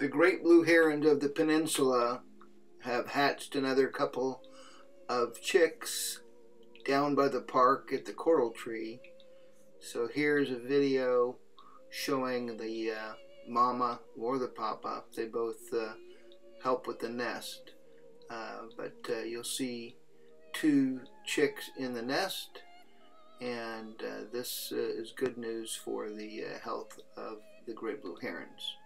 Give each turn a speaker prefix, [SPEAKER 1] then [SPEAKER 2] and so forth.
[SPEAKER 1] The great blue herons of the peninsula have hatched another couple of chicks down by the park at the coral tree. So here's a video showing the uh, mama or the papa. They both uh, help with the nest. Uh, but uh, you'll see two chicks in the nest and uh, this uh, is good news for the health of the great blue herons.